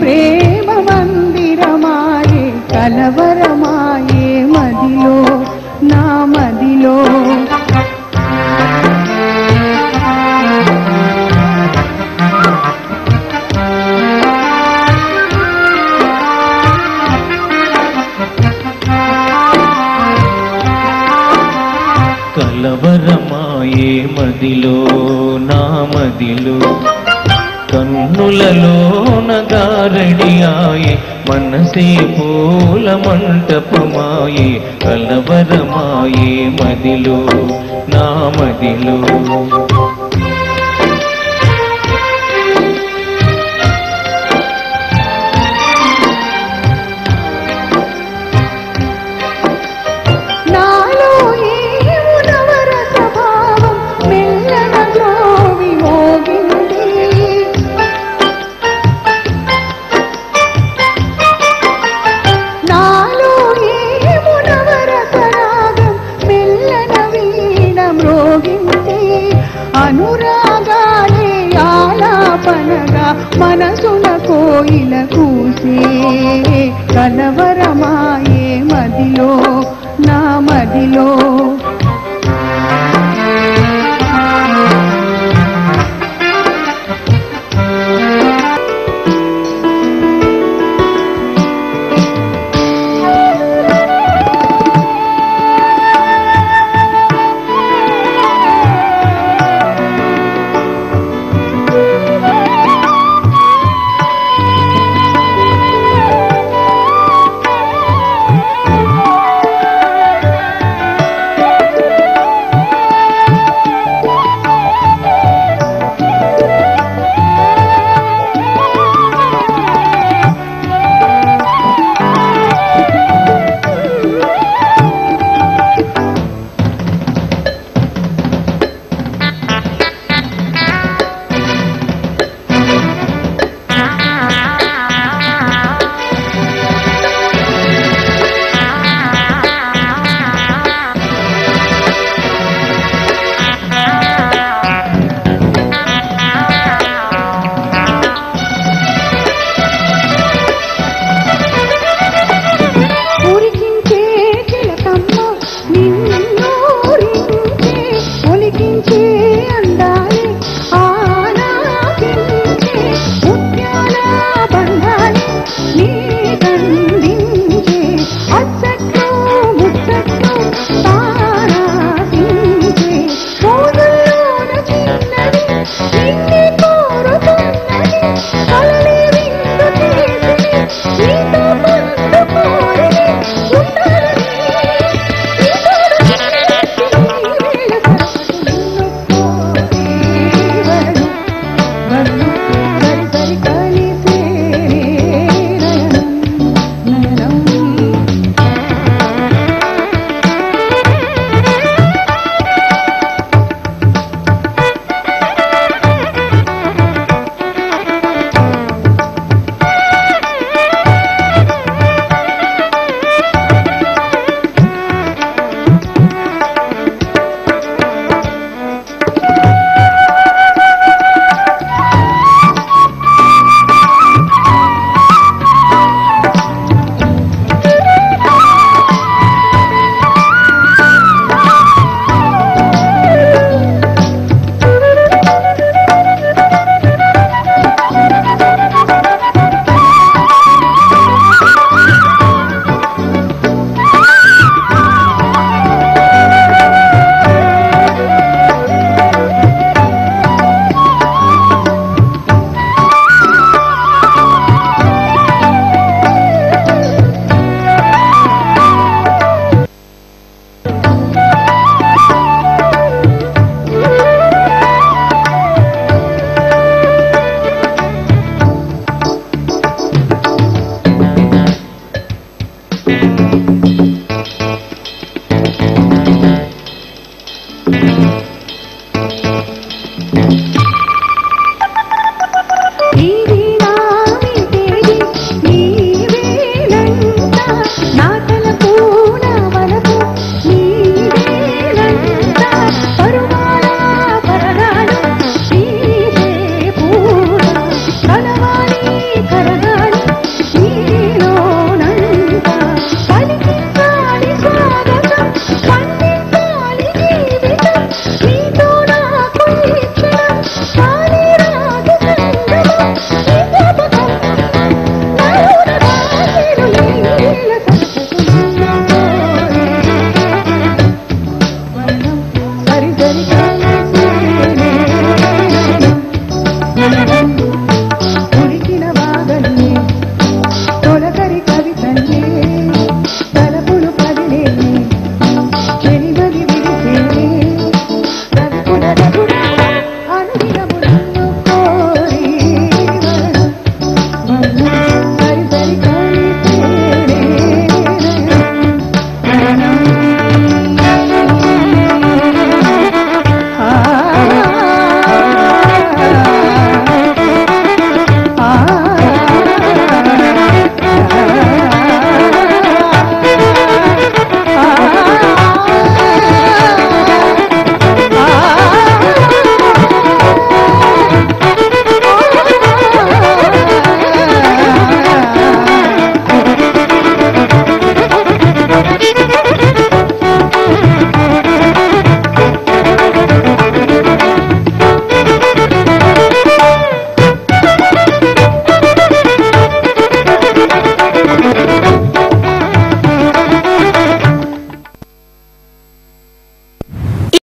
ప్రేమ మందిరమాయే కలవరమాయే మదిలో నా మదిలో. కలవరమాయే మదిలో నా మదిలో. కన్నులలోన దారడియాయి మనసే పూల మంటపమాయి కలవరమాయే మదిలో నా మదిలో. మనసుల కోయిల కూసే కలవరమాయే మదిలో